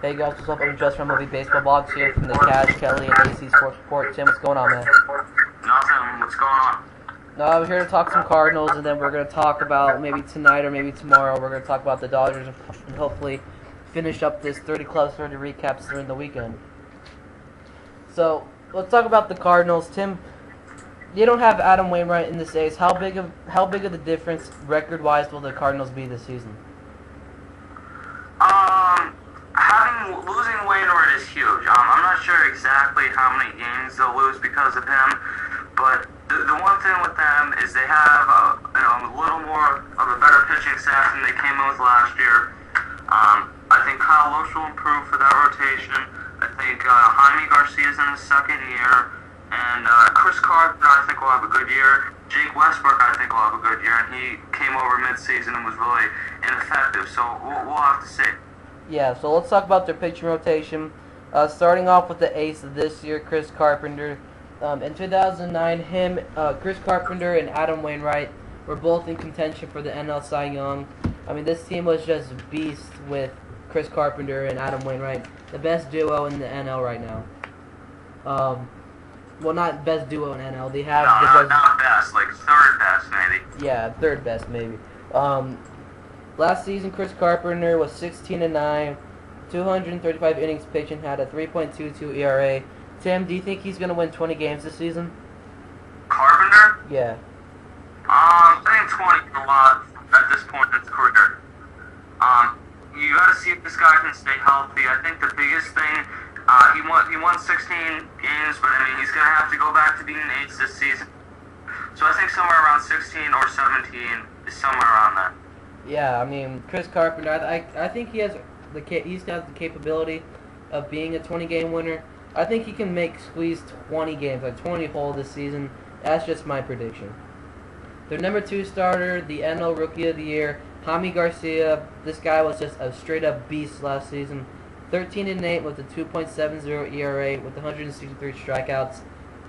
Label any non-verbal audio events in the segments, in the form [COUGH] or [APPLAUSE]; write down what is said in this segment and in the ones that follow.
Hey guys, what's up? I'm just from Movie Baseball Blogs here from the Cash, Kelly, and AC Sports Report. Tim, what's going on, man? Nothing. What's going on? No, I'm here to talk some Cardinals, and then we're going to talk about maybe tonight or maybe tomorrow. We're going to talk about the Dodgers and hopefully finish up this 30 Club 30 recaps during the weekend. So let's talk about the Cardinals. Tim, they don't have Adam Wainwright in this ace. How big of how big of the difference record-wise will the Cardinals be this season? Um, having losing Wainwright is huge. Um, I'm not sure exactly how many games they'll lose because of him, but the, the one thing with them is they have a, you know, a little more of a better pitching staff than they came in with last year. Um, I think Kyle Lohse will improve for that rotation. I think uh, Jaime Garcia's in his second year, and uh, Chris Carpenter I think will have a good year. Jake Westbrook I think will have a good year, and he came over midseason and was really ineffective. So we'll, we'll have to see. Yeah, so let's talk about their pitching rotation. Uh, starting off with the ace of this year, Chris Carpenter. Um, in 2009, him, uh, Chris Carpenter, and Adam Wainwright were both in contention for the NL Cy Young. I mean, this team was just beast with Chris Carpenter and Adam Wainwright, the best duo in the NL right now. Um, well, not best duo in NL. They have No, the best. not best, like third best maybe. Yeah, third best maybe. Um, last season, Chris Carpenter was 16 and 9, 235 innings pitched, and had a 3.22 ERA. Tim, do you think he's gonna win 20 games this season? Carpenter? Yeah. Um, I think 20 is a lot at this point in his career. Um, you got to see if this guy can stay healthy. I think the biggest thing, uh, he won he won 16 games, but I mean he's gonna have to go back to being an ace this season. So I think somewhere around 16 or 17 is somewhere around that. Yeah, I mean Chris Carpenter. I, I, I think he has the he's got the capability of being a 20 game winner. I think he can make squeeze 20 games, like 20 whole this season. That's just my prediction. Their number two starter, the NL Rookie of the Year, Jaime Garcia. This guy was just a straight up beast last season. 13 and 8 with a 2.70 ERA with 163 strikeouts.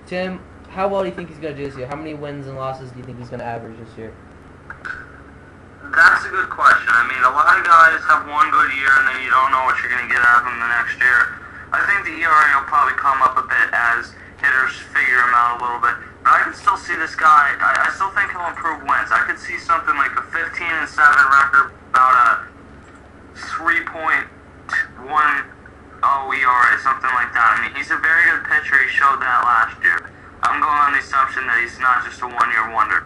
Tim, how well do you think he's going to do this year? How many wins and losses do you think he's going to average this year? A good question. I mean, a lot of guys have one good year and then you don't know what you're going to get out of them the next year. I think the ERA will probably come up a bit as hitters figure him out a little bit. But I can still see this guy. I, I still think he'll improve wins. I could see something like a 15 and 7 record, about a 3.10 ERA, something like that. I mean, he's a very good pitcher. He showed that last year. I'm going on the assumption that he's not just a one-year wonder.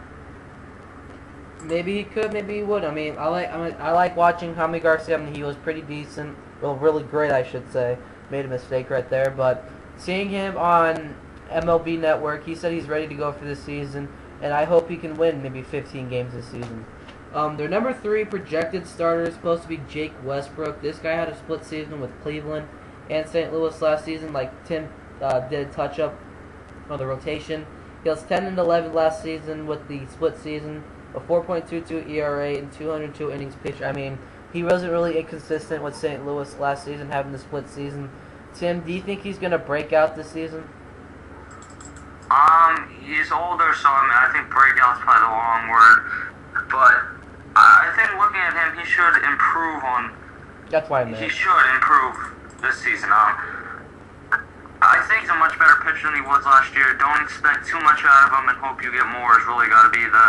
Maybe he could, maybe he would. I mean, I like I, mean, I like watching Jaime Garcia. I mean, he was pretty decent, well, really great, I should say. Made a mistake right there, but seeing him on MLB Network, he said he's ready to go for this season, and I hope he can win maybe 15 games this season. Um, their number three projected starter is supposed to be Jake Westbrook. This guy had a split season with Cleveland and St. Louis last season, like Tim uh, did a touch up on the rotation. He was 10 and 11 last season with the split season, a 4.22 ERA and 202 innings pitched. I mean, he wasn't really inconsistent with St. Louis last season, having the split season. Tim, do you think he's going to break out this season? Um, he's older, so I mean, I think breakout's probably the wrong word. But I think looking at him, he should improve on. That's why I He should improve this season. Um, I think he's a much better pitcher than he was last year. Don't expect too much out of him, and hope you get more. Is really got to be the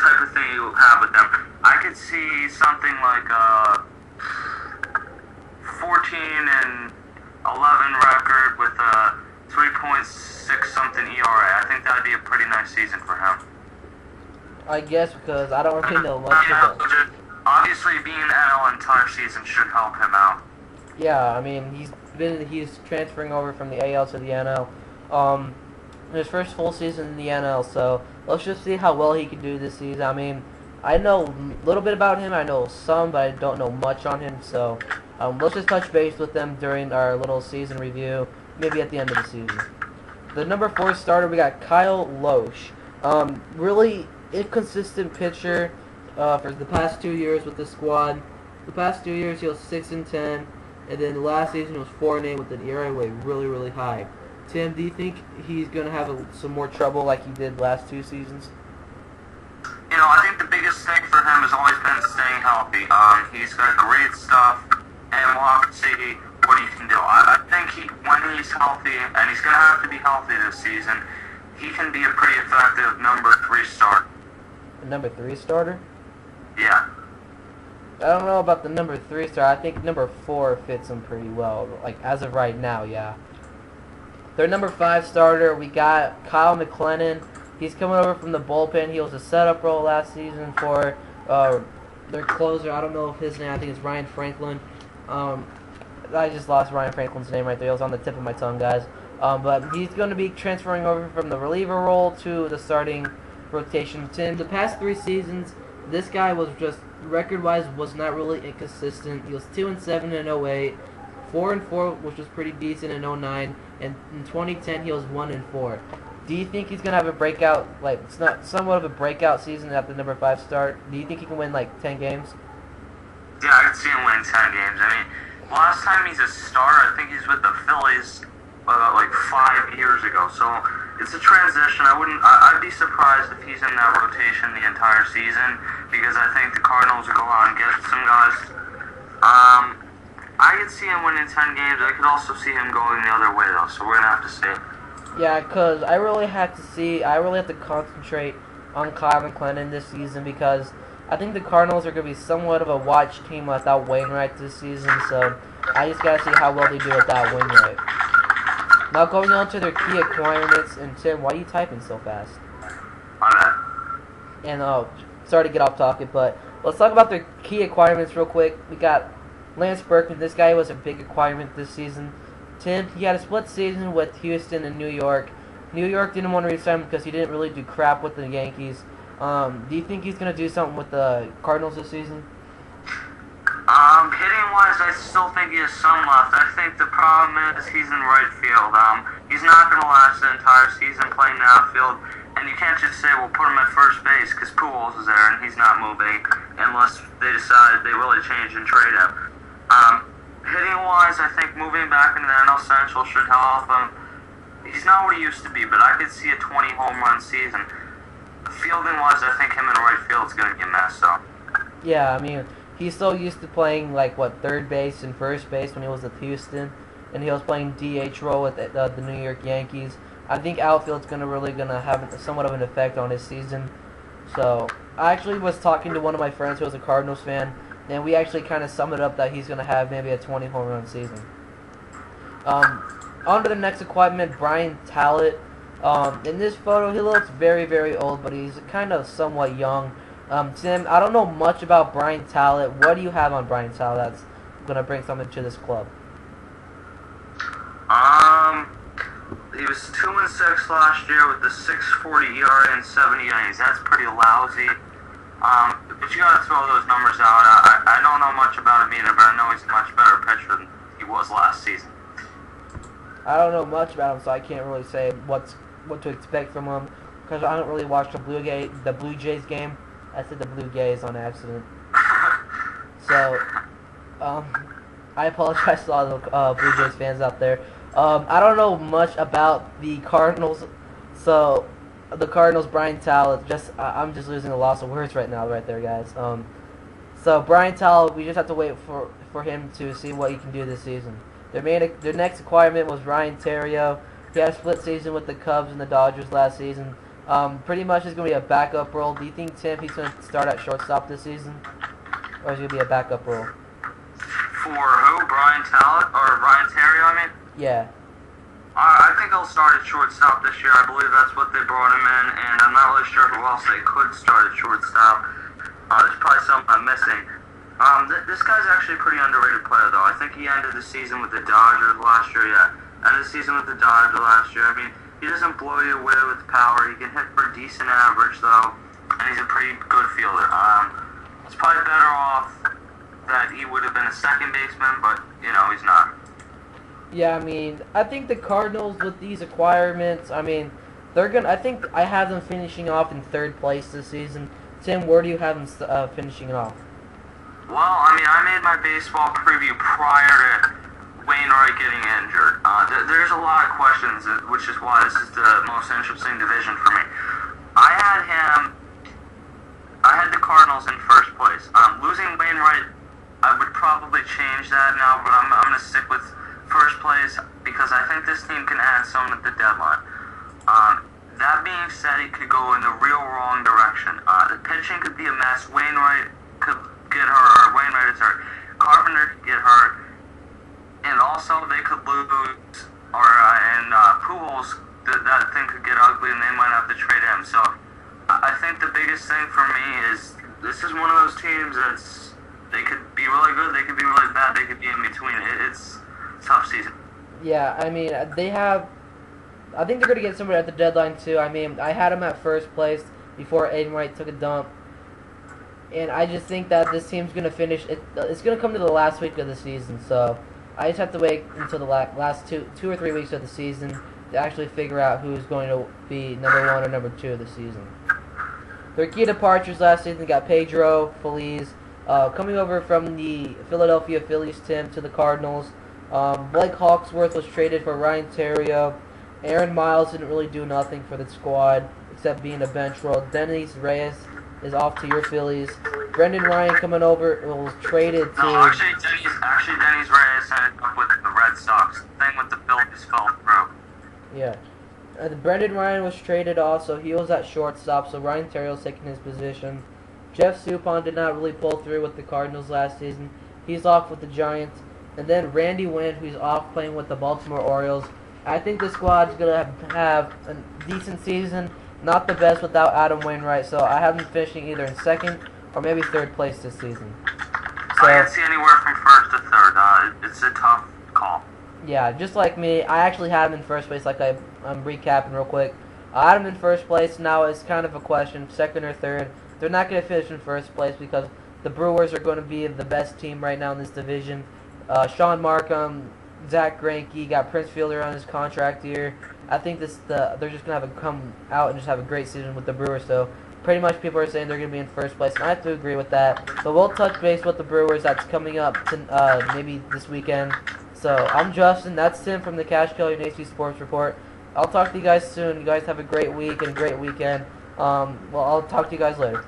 type of thing you have with them. I could see something like a 14 and 11 record with a 3.6 something ERA. I think that'd be a pretty nice season for him. I guess because I don't really know much about. Obviously, being NL entire season should help him out. Yeah, I mean he's been he's transferring over from the AL to the NL. Um, his first full season in the NL, so let's just see how well he can do this season. I mean, I know a little bit about him. I know some, but I don't know much on him. So um, let's just touch base with them during our little season review, maybe at the end of the season. The number four starter, we got Kyle Lohse. Um, really inconsistent pitcher uh, for the past two years with the squad. The past two years, he was six and ten, and then the last season he was four and eight with an ERA way really, really high. Tim, do you think he's gonna have a, some more trouble like he did last two seasons? You know, I think the biggest thing for him has always been staying healthy. Um, he's got great stuff, and we'll have to see what he can do. I, I think he, when he's healthy, and he's going to have to be healthy this season, he can be a pretty effective number three starter. A number three starter. Yeah. I don't know about the number three star. I think number four fits him pretty well. Like as of right now, yeah. Their number five starter, we got Kyle McClellan. He's coming over from the bullpen. He was a setup role last season for uh, their closer. I don't know if his name. I think it's Ryan Franklin. Um, I just lost Ryan Franklin's name right there. It was on the tip of my tongue, guys. Um, but he's going to be transferring over from the reliever role to the starting rotation. In the past three seasons, this guy was just record-wise was not really inconsistent. He was two and seven in 08, four and four, which was pretty decent in 09, and in 2010 he was one and four. Do you think he's gonna have a breakout, like it's not somewhat of a breakout season at the number five start? Do you think he can win like 10 games? Yeah, I can see him winning 10 games. I mean, last time he's a star, I think he's with the Phillies uh, like five years ago. So it's a transition. I wouldn't. I, I'd be surprised if he's in that rotation the entire season because I think the Cardinals will go out and get some guys. I could see him winning 10 games. I could also see him going the other way though. So we're gonna have to see. Yeah, cause I really had to see. I really have to concentrate on Kyle McClellan this season because I think the Cardinals are going to be somewhat of a watch team without Wainwright this season. So I just got to see how well they do without Wainwright. Now going on to their key acquirements, and Tim, why are you typing so fast? And oh, sorry to get off topic, but let's talk about their key acquirements real quick. We got Lance Berkman. This guy was a big acquirement this season. Tim, he had a split season with Houston and New York. New York didn't want to resign him because he didn't really do crap with the Yankees. Um, do you think he's gonna do something with the Cardinals this season? Um, hitting wise, I still think he has some left. I think the problem is he's in right field. Um, he's not going to last the entire season playing the outfield, and you can't just say, well, put him at first base because Pujols is there and he's not moving unless they decide they really change and trade him. Um, hitting wise, I think moving back into the NL Central should help him. He's not what he used to be, but I could see a 20 home run season. Fielding wise, I think him in right field is going to get messed up. Yeah, I mean, he's so used to playing like what third base and first base when he was with Houston, and he was playing DH role with the, the New York Yankees. I think outfield's gonna really gonna have somewhat of an effect on his season. So I actually was talking to one of my friends who was a Cardinals fan, and we actually kind of summed it up that he's gonna have maybe a 20 home run season. Um, on to the next equipment, Brian Tallet. Um, in this photo, he looks very, very old, but he's kind of somewhat young. Um, Tim, I don't know much about Brian Tallet. What do you have on Brian Tallet that's going to bring something to this club? Um, he was two and six last year with the 640 ERA and 70 innings. That's pretty lousy. Um, but you gotta throw those numbers out. I, I don't know much about him either, but I know he's a much better pitcher than he was last season. I don't know much about him, so I can't really say what's what to expect from him because I don't really watch the Blue Gay the Blue Jays game. I said the Blue Jays on accident. [LAUGHS] So, um, I apologize to all the uh, Blue Jays fans out there. Um, I don't know much about the Cardinals, so the Cardinals Brian Tallet just I, I'm just losing a loss of words right now, right there, guys. Um, so Brian Tallet, we just have to wait for for him to see what he can do this season. Their main their next acquirement was Ryan Theriot. He had a split season with the Cubs and the Dodgers last season. Um, pretty much is going to be a backup role. Do you think Tim he's going to start at shortstop this season, or is he going to be a backup role? For who? Brian Talent or Ryan Theriot? I mean, Yeah. I think he'll start at shortstop this year. I believe that's what they brought him in, and I'm not really sure who else they could start at shortstop. Uh, there's probably something I'm missing. Um, th- this guy's actually a pretty underrated player, though. I think he ended the season with the Dodgers last year. Yeah, ended the season with the Dodgers last year. I mean, he doesn't blow you away with power. He can hit for a decent average, though, and he's a pretty good fielder. Um, it's probably better off that he would have been a second baseman, but you know he's not. Yeah, I mean, I think the Cardinals with these acquirements, I mean, they're gonna. I think I have them finishing off in third place this season. Tim, where do you have them uh, finishing it off? Well, I mean, I made my baseball preview prior to Wainwright getting injured. Uh, th- there's a lot of questions, uh, which is why this is the most interesting division for me. I had him. I had the Cardinals in first place. Um, losing Wainwright, I would probably change that now, but I'm, I'm going to stick with first place because I think this team can add someone at the deadline. Um, that being said, it could go in the real wrong direction. Uh, the pitching could be a mess. Wainwright could get hurt. Wainwright is hurt. Carpenter could get hurt. And also, they could lose, or uh, and uh, Pujols, th- that thing could get ugly, and they might have to trade him. So, I think the biggest thing for me is this is one of those teams that's they could be really good, they could be really bad, they could be in between. It, it's tough season. Yeah, I mean, uh, they have. I think they're going to get somebody at the deadline, too. I mean, I had them at first place before Aiden Wright took a dump. And I just think that this team's going to finish. It, it's going to come to the last week of the season, so I just have to wait until the last two, two or three weeks of the season to actually figure out who's going to be number one or number two of the season. Their key departures last season got Pedro Feliz, uh, coming over from the Philadelphia Phillies, Tim, to the Cardinals. Um, Blake Hawksworth was traded for Ryan Theriot. Aaron Miles didn't really do nothing for the squad except being a bench role. Dennys Reyes is off to your Phillies. Brendan Ryan coming over was traded to. No, actually, Dennys, actually, Dennys Reyes ended up with the Red Sox. The Thing with the Phillies fell through. Yeah. Uh, Brendan Ryan was traded also. He was at shortstop, so Ryan Theriot's taking his position. Jeff Suppan did not really pull through with the Cardinals last season. He's off with the Giants. And then Randy Winn, who's off playing with the Baltimore Orioles. I think the squad's going to have, have a decent season. Not the best without Adam Wainwright, so I have them finishing either in second or maybe third place this season. So, I can't see anywhere from first to third. Uh, it's a tough call. Yeah, just like me, I actually had him in first place. Like I, I'm recapping real quick. I had him in first place. Now it's kind of a question, second or third. They're not going to finish in first place because the Brewers are going to be the best team right now in this division. Uh, Shaun Marcum, Zack Greinke got Prince Fielder on his contract here. I think this the they're just to have a come out and just have a great season with the Brewers. So pretty much people are saying they're to be in first place, and I have to agree with that. But we'll touch base with the Brewers. That's coming up to, uh, maybe this weekend. So I'm Justin. That's Tim from the Cash Kelly AC Sports Report. I'll talk to you guys soon. You guys have a great week and a great weekend. Um, well, I'll talk to you guys later.